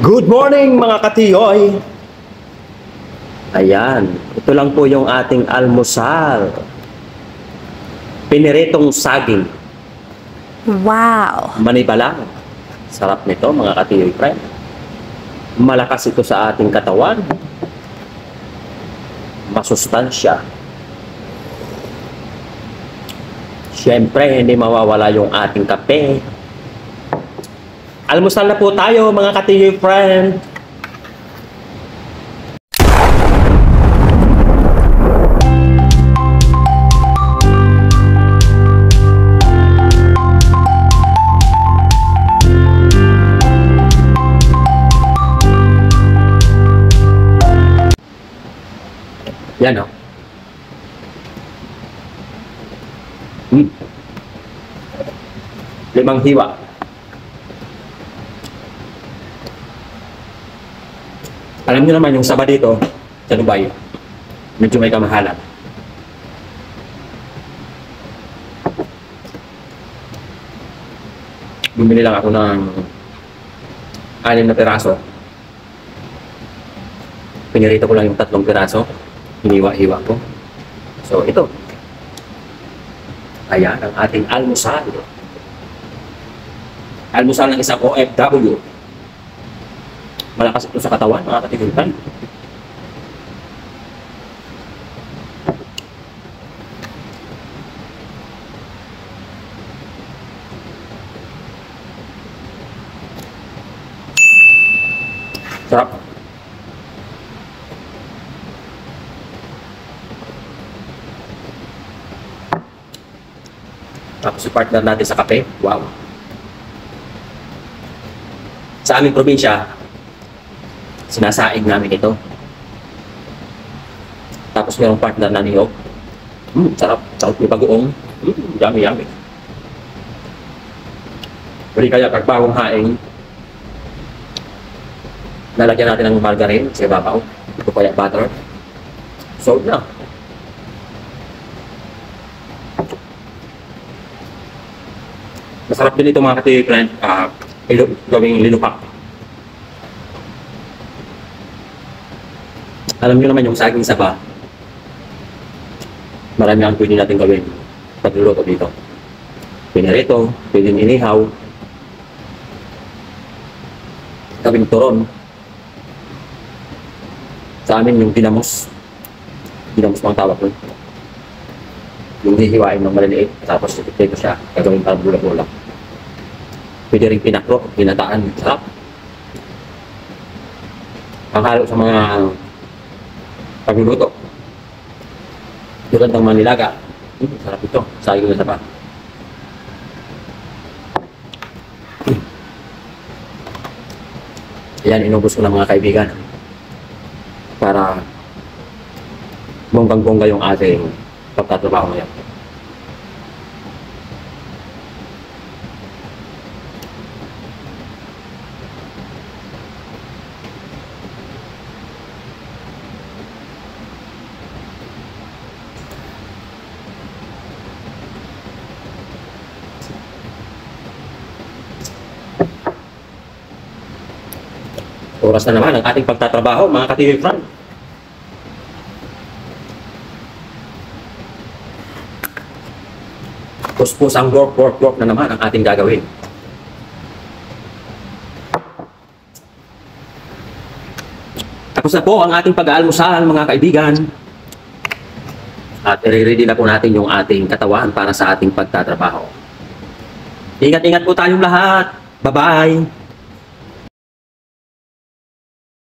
Good morning mga katiyoy! Ayan, ito lang po yung ating almusal. Piniritong saging. Wow! Maniba lang. Sarap nito mga katiyoy friend. Malakas ito sa ating katawan. Masustansya. Siyempre, hindi mawawala yung ating kape. Almusal na po tayo mga katiyoy friend. Yan o. Hmm. Limang hiwa. Alam niyo naman yung saba dito sa Dubai, medyo may kamahalan. Bumili lang ako ng anim na piraso. Pinirito ko lang yung tatlong piraso. Hiniwa-hiwa ko. So, ito. Ayan ang ating almusal. Almusal ng isang OFW. Malakas ito sa katawan, mga katiguntan. Sarap. Tapos yung partner natin sa kape, wow. Sa aming probinsya, sinasaing namin ito. Tapos merong partner na niyog. Mm, sarap. Sarap yung bagoong. Mm, yummy, yummy. Pwede kaya pag bagong haing, lalagyan natin ng margarine sa ibabaw. Ito kaya butter. So, na. Masarap din ito mga kati friend. Uh, gawing linupak. Alam niyo naman yung saging saba. Marami ang pwede natin gawin pagluluto dito. Pinarito, pwede inihaw, gawing turon. Sa amin yung dinamos. Dinamos pang tawag nun. Yung hihiwain ng maliliit, tapos ipipito siya, gagawin parang bulak-bulak. Pwede rin pinakro, pinataan, sarap. Panghalo sa mga pagluluto. Tulad ng manilaga. Hmm, sarap ito. Sayang na sa pa. Yan, inubos ko ng mga kaibigan. Para bonggang-bongga yung ating pagtatrabaho ngayon. Oras na naman ang ating pagtatrabaho, mga ka-TV friend. Puspos ang work, work, work na naman ang ating gagawin. Tapos na po ang ating pag-aalmusal, mga kaibigan. At i-ready na po natin yung ating katawan para sa ating pagtatrabaho. Ingat-ingat po tayong lahat. Bye-bye!